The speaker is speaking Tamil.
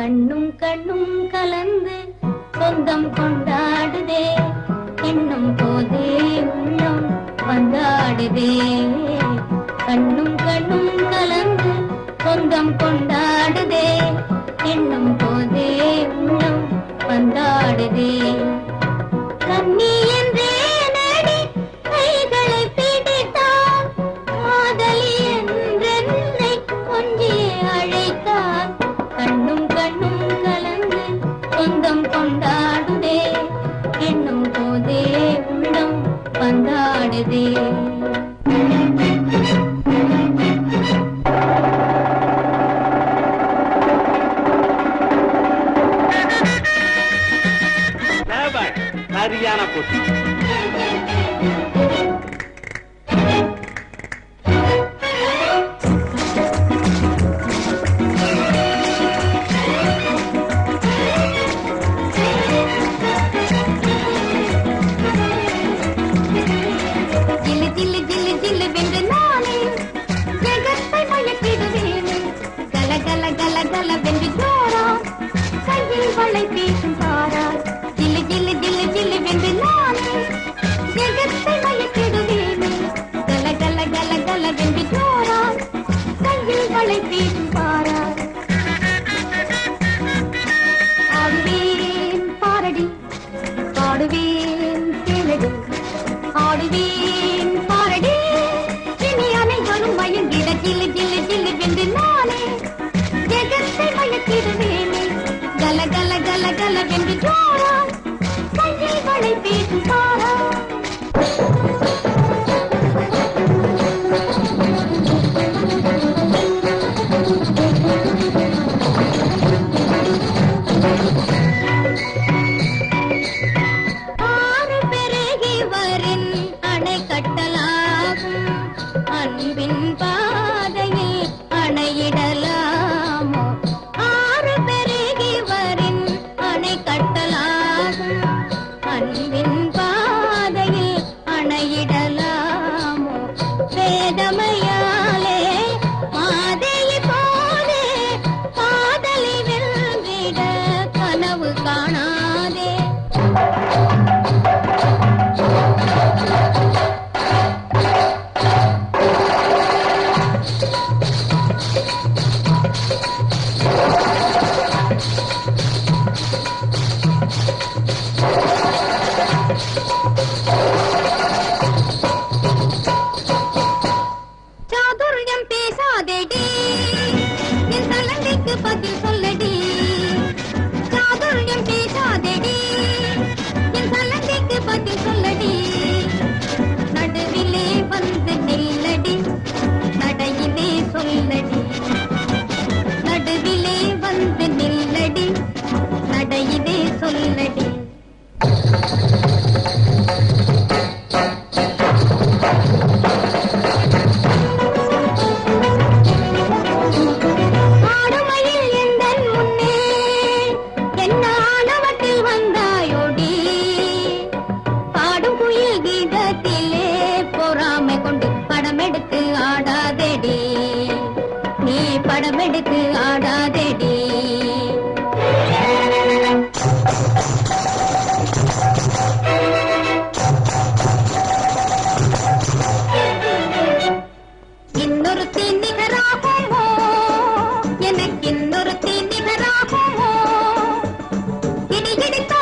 கண்ணும் கண்ணும் கலந்து சொந்தம் கொண்டாடுதே. என்னும் போதே உள்ளம் வந்தாடுதே. कल्याण कोटी Hare Krishna. கிடைத்த